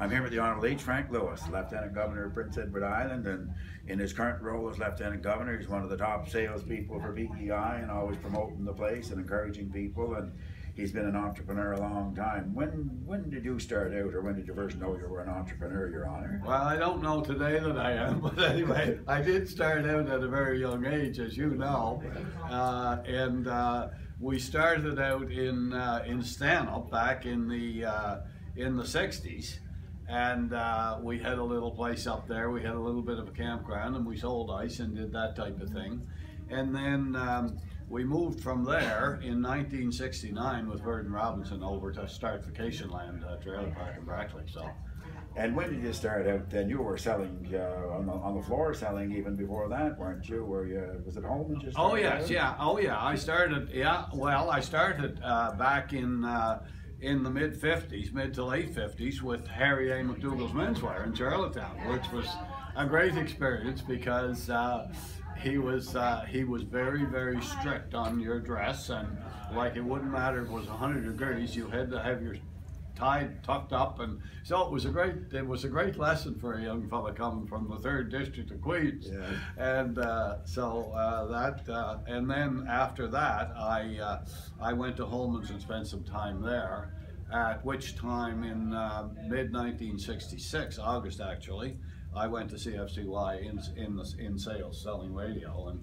I'm here with the Honorable H. Frank Lewis, Lieutenant Governor of Prince Edward Island, and in his current role as Lieutenant Governor, he's one of the top salespeople for PEI and always promoting the place and encouraging people. And he's been an entrepreneur a long time. When when did you start out, or when did you first know you were an entrepreneur, Your Honor? Well, I don't know today that I am, but anyway, I did start out at a very young age, as you know, uh, and uh, we started out in uh, in Stanhope back in the uh, in the '60s, and uh, we had a little place up there. We had a little bit of a campground, and we sold ice and did that type of thing, and then. Um, we moved from there in 1969 with Verdon Robinson over to start Vacation Land uh, Trailer Park in Brackley. So, And when did you start out then? You were selling uh, on, the, on the floor, selling even before that, weren't you? Were you, was it home and just? Oh yes, yeah, oh yeah. I started, yeah. Well, I started uh, back in uh, in the mid '50s, mid to late '50s, with Harry A. McDougall's Menswear in Charlottetown, which was a great experience because uh, he was uh, he was very very strict on your dress and like it wouldn't matter if it was 100 degrees, you had to have your tied tucked up and so it was a great it was a great lesson for a young fellow coming from the third district of Queens Yeah. and uh, so uh, that uh, and then after that I uh, I went to Holman's and spent some time there at which time in uh, mid 1966 August actually I went to CFCY in in the, in sales selling radio and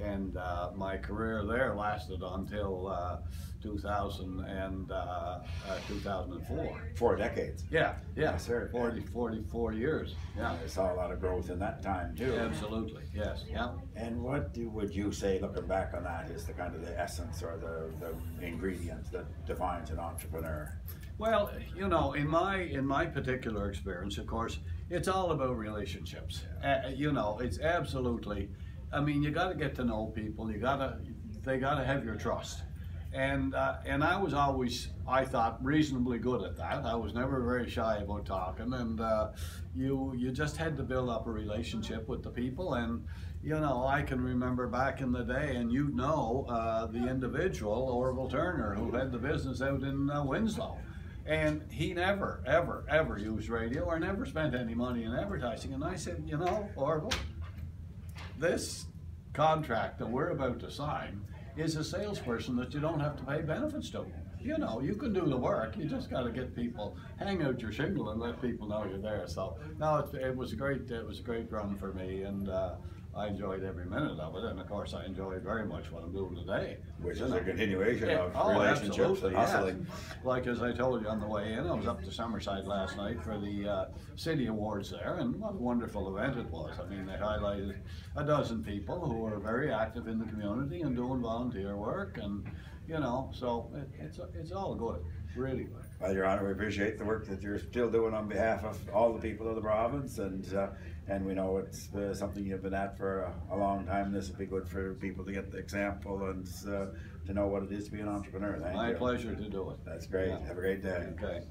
and uh, my career there lasted until uh, 2000 and uh, uh, 2004 Four decades. yeah yeah Yes, sir. 40 44 years yeah I saw a lot of growth in that time too. absolutely yes yeah And what do, would you say, looking back on that, is the kind of the essence or the, the ingredient that defines an entrepreneur? Well, you know, in my in my particular experience, of course, it's all about relationships. Uh, you know, it's absolutely. I mean, you got to get to know people. You got to they got to have your trust. And uh, and I was always, I thought, reasonably good at that. I was never very shy about talking, and uh, you you just had to build up a relationship with the people. And you know, I can remember back in the day, and you know, uh, the individual Orville Turner who had the business out in uh, Winsloe. And he never, ever, ever used radio or never spent any money in advertising. And I said, you know, Orville, this contract that we're about to sign is a salesperson that you don't have to pay benefits to. You know, you can do the work. You just got to get people, hang out your shingle and let people know you're there. So, no, it, it was a great, it was a great run for me, and uh, I enjoyed every minute of it. And of course, I enjoy very much what I'm doing today. Which is know. a continuation Yeah, of oh, relationships and yes. Like as I told you on the way in, I was up to Summerside last night for the uh, city awards there, and what a wonderful event it was. I mean, they highlighted a dozen people who are very active in the community and doing volunteer work, and you know, so it, it's it's all good, really. Well, Your Honor, we appreciate the work that you're still doing on behalf of all the people of the province, and uh, and we know it's uh, something you've been at for a, a long time. This would be good for people to get the example and uh, to know what it is to be an entrepreneur. Thank My you. pleasure to do it. That's great. Yeah. Have a great day. Okay.